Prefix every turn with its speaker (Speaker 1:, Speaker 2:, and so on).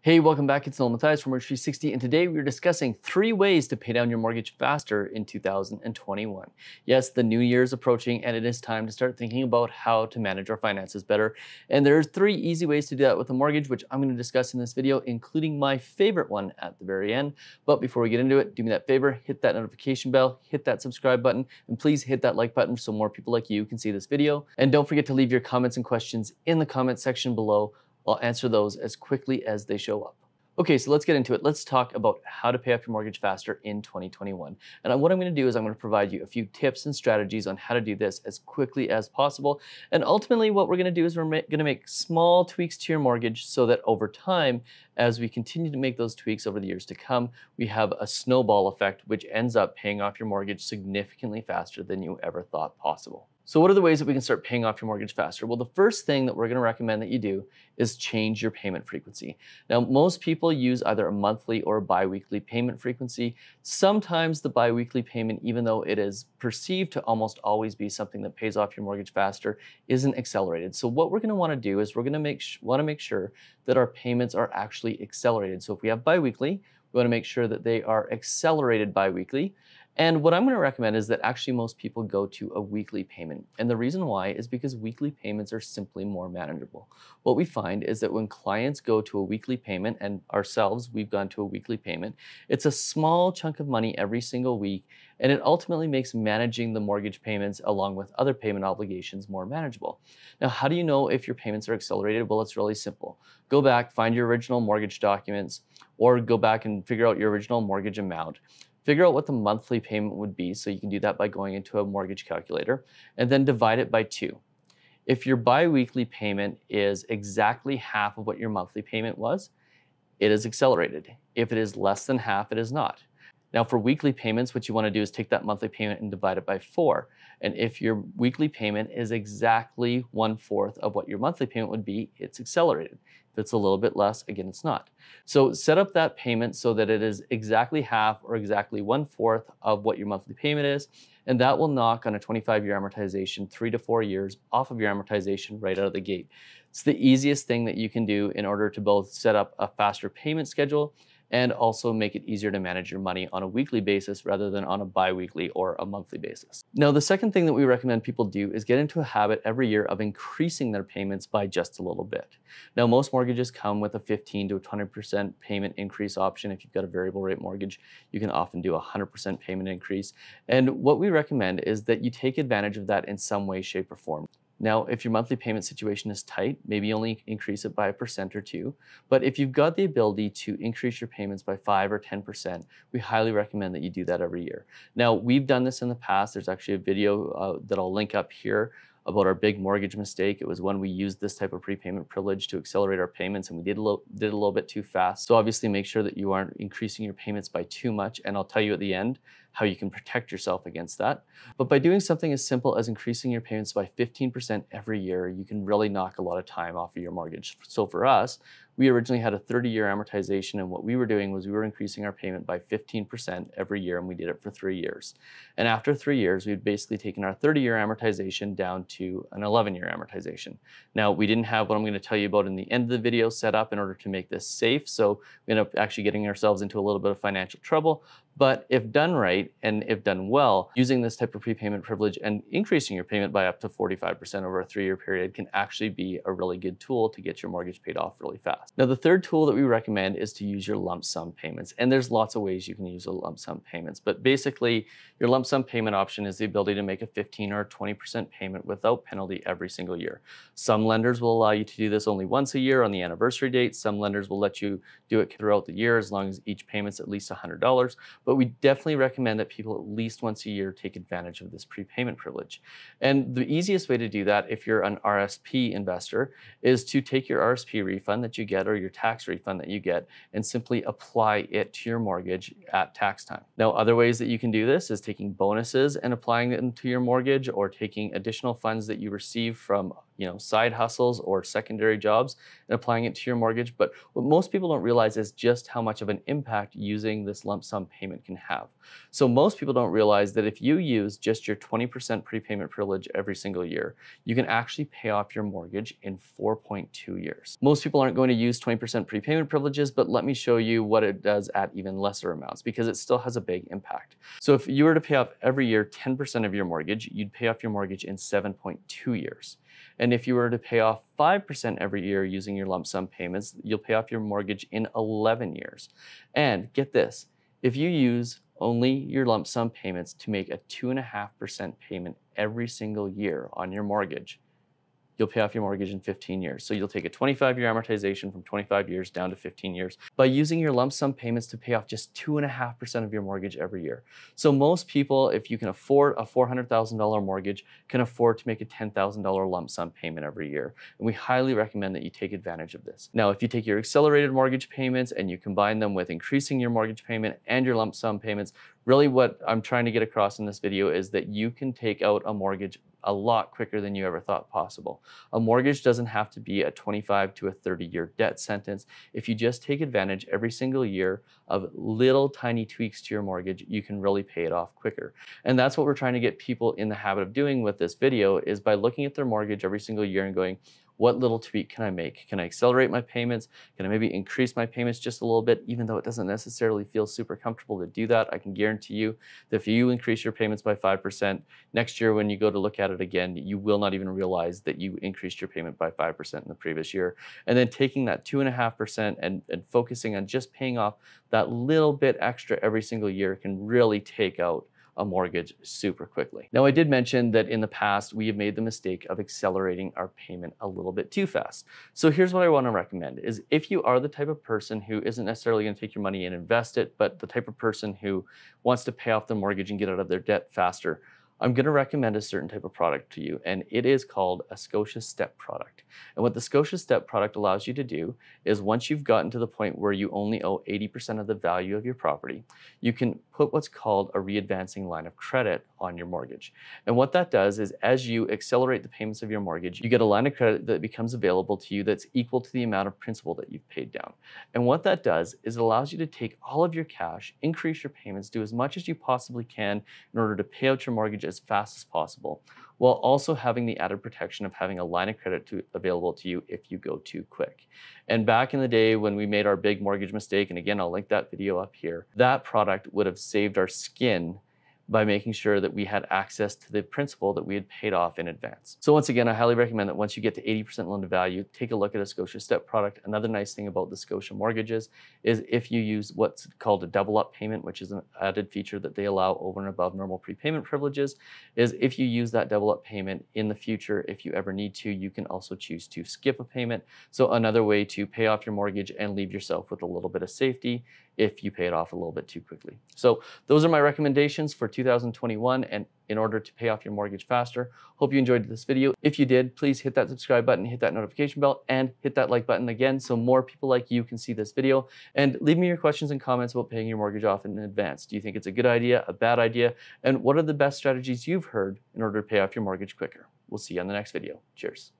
Speaker 1: Hey, welcome back. It's Nolan Matthias from Mortgage 360, and today we're discussing three ways to pay down your mortgage faster in 2021. Yes, the new year is approaching, and it is time to start thinking about how to manage our finances better. And there's three easy ways to do that with a mortgage, which I'm going to discuss in this video, including my favorite one at the very end. But before we get into it, do me that favor, hit that notification bell, hit that subscribe button, and please hit that like button so more people like you can see this video. And don't forget to leave your comments and questions in the comment section below I'll answer those as quickly as they show up. Okay, so let's get into it. Let's talk about how to pay off your mortgage faster in 2021. And what I'm going to do is I'm going to provide you a few tips and strategies on how to do this as quickly as possible. And ultimately, what we're to do is we're going to make small tweaks to your mortgage so that over time, as we continue to make those tweaks over the years to come, we have a snowball effect, which ends up paying off your mortgage significantly faster than you ever thought possible. So what are the ways that we can start paying off your mortgage faster? Well, the first thing that we're going to recommend that you do is change your payment frequency. Now, most people use either a monthly or a biweekly payment frequency. Sometimes the biweekly payment, even though it is perceived to almost always be something that pays off your mortgage faster, isn't accelerated. So what we're going to want to do is we're going to make want to make sure that our payments are actually accelerated. So if we have biweekly, we want to make sure that they are accelerated biweekly. And what I'm going to recommend is that actually most people go to a weekly payment. And the reason why is because weekly payments are simply more manageable. What we find is that when clients go to a weekly payment, and ourselves, we've gone to a weekly payment, it's a small chunk of money every single week, and it ultimately makes managing the mortgage payments along with other payment obligations more manageable. Now, how do you know if your payments are accelerated? Well, it's really simple. Go back, find your original mortgage documents, or go back and figure out your original mortgage amount figure out what the monthly payment would be. So you can do that by going into a mortgage calculator and then divide it by two. If your biweekly payment is exactly half of what your monthly payment was, it is accelerated. If it is less than half, it is not. Now for weekly payments, what you want to do is take that monthly payment and divide it by four. And if your weekly payment is exactly one fourth of what your monthly payment would be, it's accelerated. If it's a little bit less, again, it's not. So set up that payment so that it is exactly half or exactly one fourth of what your monthly payment is. And that will knock on a 25 year amortization, three to four years off of your amortization right out of the gate. It's the easiest thing that you can do in order to both set up a faster payment schedule and also make it easier to manage your money on a weekly basis rather than on a bi-weekly or a monthly basis. Now, the second thing that we recommend people do is get into a habit every year of increasing their payments by just a little bit. Now, most mortgages come with a 15 to a 20% payment increase option. If you've got a variable rate mortgage, you can often do a 100% payment increase. And what we recommend is that you take advantage of that in some way, shape, or form. Now, if your monthly payment situation is tight, maybe only increase it by a percent or two. But if you've got the ability to increase your payments by five or 10%, we highly recommend that you do that every year. Now, we've done this in the past. There's actually a video uh, that I'll link up here about our big mortgage mistake. It was when we used this type of prepayment privilege to accelerate our payments and we did a little, did a little bit too fast. So obviously make sure that you aren't increasing your payments by too much. And I'll tell you at the end how you can protect yourself against that. But by doing something as simple as increasing your payments by 15% every year, you can really knock a lot of time off of your mortgage. So for us, we originally had a 30 year amortization and what we were doing was we were increasing our payment by 15% every year and we did it for three years. And after three years, we'd basically taken our 30 year amortization down to an 11 year amortization. Now we didn't have what I'm gonna tell you about in the end of the video set up in order to make this safe. So we ended up actually getting ourselves into a little bit of financial trouble. But if done right and if done well, using this type of prepayment privilege and increasing your payment by up to 45% over a three-year period can actually be a really good tool to get your mortgage paid off really fast. Now, the third tool that we recommend is to use your lump sum payments. And there's lots of ways you can use a lump sum payments, but basically your lump sum payment option is the ability to make a 15 or 20% payment without penalty every single year. Some lenders will allow you to do this only once a year on the anniversary date. Some lenders will let you do it throughout the year as long as each payment's at least $100 but we definitely recommend that people at least once a year take advantage of this prepayment privilege. And the easiest way to do that if you're an RSP investor is to take your RSP refund that you get or your tax refund that you get and simply apply it to your mortgage at tax time. Now, other ways that you can do this is taking bonuses and applying them to your mortgage or taking additional funds that you receive from you know, side hustles or secondary jobs and applying it to your mortgage. But what most people don't realize is just how much of an impact using this lump sum payment can have. So most people don't realize that if you use just your 20% prepayment privilege every single year, you can actually pay off your mortgage in 4.2 years. Most people aren't going to use 20% prepayment privileges, but let me show you what it does at even lesser amounts because it still has a big impact. So if you were to pay off every year 10% of your mortgage, you'd pay off your mortgage in 7.2 years. And if you were to pay off 5% every year using your lump sum payments, you'll pay off your mortgage in 11 years. And get this, if you use only your lump sum payments to make a 2.5% payment every single year on your mortgage, you'll pay off your mortgage in 15 years. So you'll take a 25 year amortization from 25 years down to 15 years by using your lump sum payments to pay off just 2.5% of your mortgage every year. So most people, if you can afford a $400,000 mortgage, can afford to make a $10,000 lump sum payment every year. And we highly recommend that you take advantage of this. Now, if you take your accelerated mortgage payments and you combine them with increasing your mortgage payment and your lump sum payments, really what I'm trying to get across in this video is that you can take out a mortgage a lot quicker than you ever thought possible. A mortgage doesn't have to be a 25 to a 30 year debt sentence. If you just take advantage every single year of little tiny tweaks to your mortgage, you can really pay it off quicker. And that's what we're trying to get people in the habit of doing with this video is by looking at their mortgage every single year and going, what little tweak can I make? Can I accelerate my payments? Can I maybe increase my payments just a little bit, even though it doesn't necessarily feel super comfortable to do that? I can guarantee you that if you increase your payments by 5%, next year when you go to look at it again, you will not even realize that you increased your payment by 5% in the previous year. And then taking that 2.5% and, and focusing on just paying off that little bit extra every single year can really take out a mortgage super quickly. Now, I did mention that in the past, we have made the mistake of accelerating our payment a little bit too fast. So here's what I want to recommend is if you are the type of person who isn't necessarily going to take your money and invest it, but the type of person who wants to pay off the mortgage and get out of their debt faster, I'm going to recommend a certain type of product to you, and it is called a Scotia Step product. And what the Scotia Step product allows you to do is once you've gotten to the point where you only owe 80% of the value of your property, you can put what's called a readvancing line of credit on your mortgage. And what that does is as you accelerate the payments of your mortgage, you get a line of credit that becomes available to you that's equal to the amount of principal that you've paid down. And what that does is it allows you to take all of your cash, increase your payments, do as much as you possibly can in order to pay out your mortgage as fast as possible, while also having the added protection of having a line of credit to, available to you if you go too quick. And back in the day when we made our big mortgage mistake, and again, I'll link that video up here, that product would have saved our skin by making sure that we had access to the principal that we had paid off in advance. So once again, I highly recommend that once you get to 80% loan to value, take a look at a Scotia Step product. Another nice thing about the Scotia mortgages is if you use what's called a double up payment, which is an added feature that they allow over and above normal prepayment privileges, is if you use that double up payment in the future, if you ever need to, you can also choose to skip a payment. So another way to pay off your mortgage and leave yourself with a little bit of safety if you pay it off a little bit too quickly. So those are my recommendations for 2021 and in order to pay off your mortgage faster. Hope you enjoyed this video. If you did, please hit that subscribe button, hit that notification bell, and hit that like button again so more people like you can see this video. And leave me your questions and comments about paying your mortgage off in advance. Do you think it's a good idea, a bad idea? And what are the best strategies you've heard in order to pay off your mortgage quicker? We'll see you on the next video. Cheers.